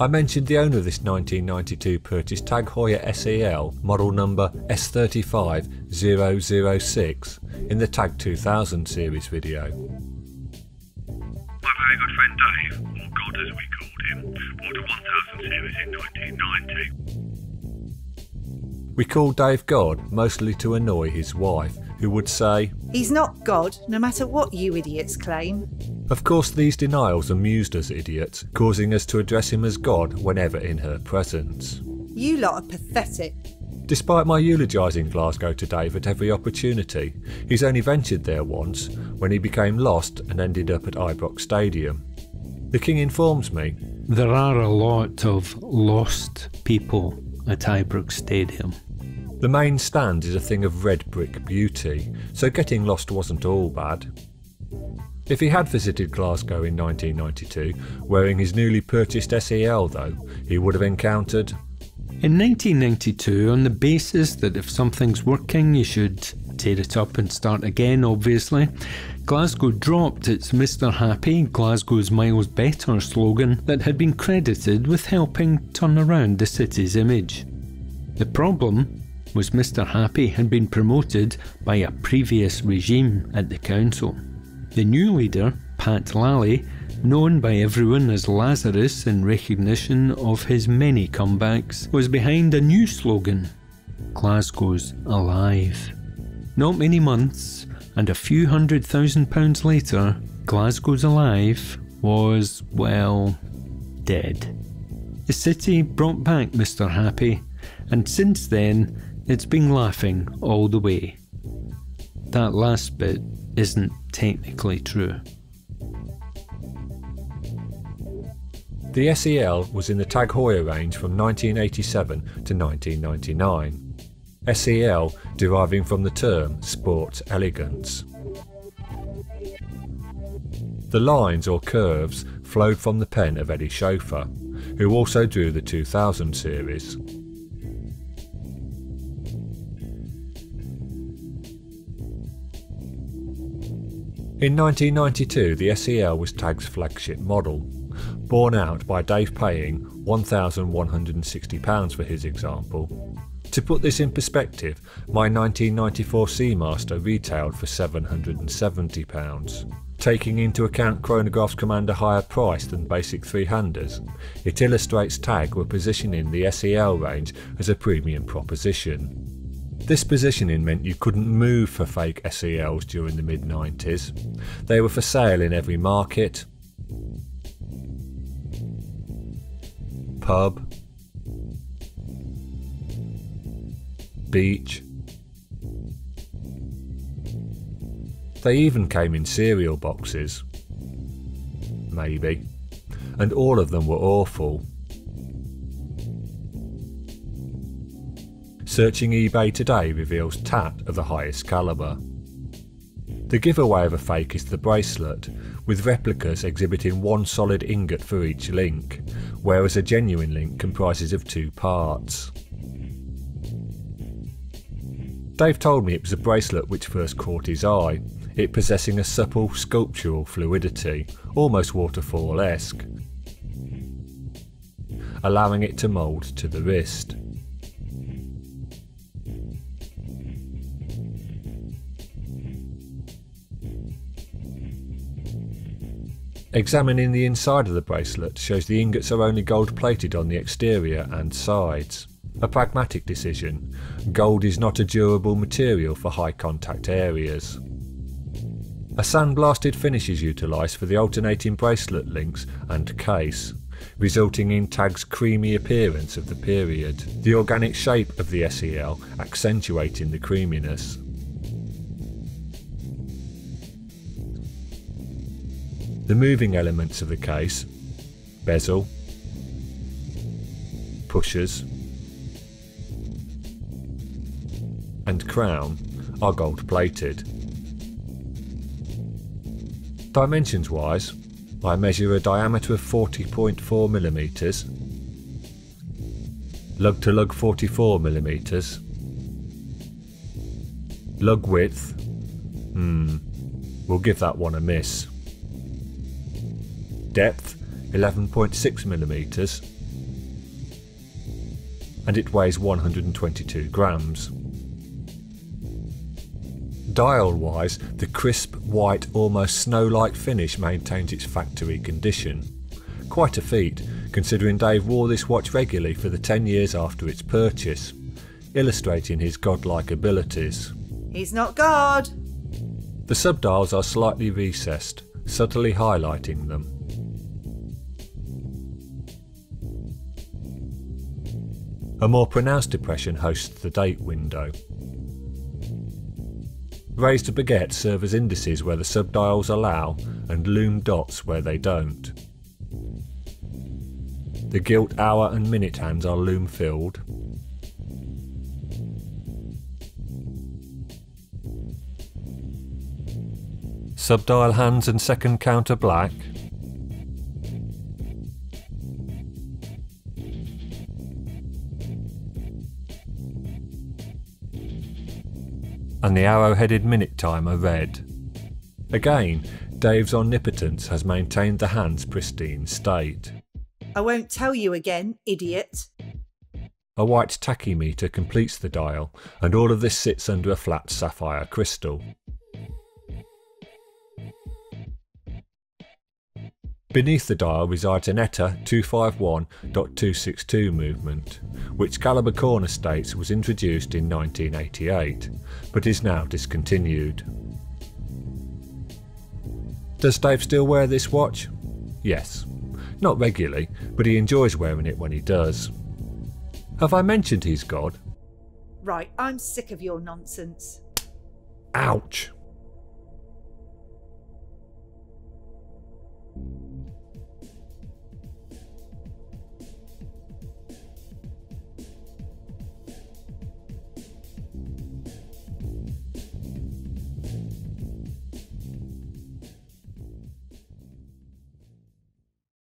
I mentioned the owner of this 1992 purchase, Tag Heuer SEL model number S35006 in the Tag 2000 series video. My very good friend Dave, or God as we called him, bought a 1000 series in 1990. We called Dave God mostly to annoy his wife, who would say, He's not God, no matter what you idiots claim. Of course, these denials amused us idiots, causing us to address him as God whenever in her presence. You lot are pathetic. Despite my eulogising Glasgow to Dave at every opportunity, he's only ventured there once when he became lost and ended up at Ibrox Stadium. The King informs me There are a lot of lost people at Ibrox Stadium. The main stand is a thing of red brick beauty, so getting lost wasn't all bad. If he had visited Glasgow in 1992 wearing his newly purchased SEL though, he would have encountered In 1992, on the basis that if something's working, you should tear it up and start again, obviously, Glasgow dropped its Mr. Happy, Glasgow's Miles Better slogan that had been credited with helping turn around the city's image. The problem was Mr. Happy had been promoted by a previous regime at the council. The new leader, Pat Lally, known by everyone as Lazarus in recognition of his many comebacks, was behind a new slogan Glasgow's alive. Not many months, and a few hundred thousand pounds later, Glasgow's alive was, well, dead. The city brought back Mr. Happy, and since then, it's been laughing all the way. That last bit isn't technically true. The SEL was in the Tag Heuer range from 1987 to 1999. SEL deriving from the term sports elegance. The lines or curves flowed from the pen of Eddie Schopfer, who also drew the 2000 series. In 1992, the SEL was Tag's flagship model, borne out by Dave paying £1,160 for his example. To put this in perspective, my 1994 Seamaster retailed for £770. Taking into account Chronograph's command a higher price than basic three-handers, it illustrates Tag were positioning the SEL range as a premium proposition. This positioning meant you couldn't move for fake SELs during the mid 90s. They were for sale in every market, pub, beach. They even came in cereal boxes. Maybe. And all of them were awful. Searching eBay today reveals tat of the highest calibre. The giveaway of a fake is the bracelet, with replicas exhibiting one solid ingot for each link, whereas a genuine link comprises of two parts. Dave told me it was a bracelet which first caught his eye, it possessing a supple sculptural fluidity, almost waterfall-esque, allowing it to mould to the wrist. Examining the inside of the bracelet shows the ingots are only gold plated on the exterior and sides. A pragmatic decision. Gold is not a durable material for high contact areas. A sandblasted finish is utilised for the alternating bracelet links and case, resulting in Tag's creamy appearance of the period, the organic shape of the SEL accentuating the creaminess. The moving elements of the case bezel, pushers, and crown are gold plated. Dimensions wise, I measure a diameter of 40.4 millimeters, lug to lug 44 millimeters, lug width, hmm, we'll give that one a miss. Depth 11.6 millimeters, and it weighs 122 grams. Dial wise, the crisp, white, almost snow like finish maintains its factory condition. Quite a feat, considering Dave wore this watch regularly for the 10 years after its purchase, illustrating his godlike abilities. He's not God. The subdials are slightly recessed, subtly highlighting them. A more pronounced depression hosts the date window. Raised baguettes serve as indices where the subdials allow and loom dots where they don't. The gilt hour and minute hands are loom filled. Subdial hands and second counter black. And the arrow-headed minute timer red. Again, Dave's omnipotence has maintained the hand's pristine state. I won't tell you again, idiot. A white tachymeter completes the dial, and all of this sits under a flat sapphire crystal. Beneath the dial resides an ETA 251.262 movement, which Calibre Corner states was introduced in 1988, but is now discontinued. Does Dave still wear this watch? Yes. Not regularly, but he enjoys wearing it when he does. Have I mentioned he's God? Right, I'm sick of your nonsense. Ouch!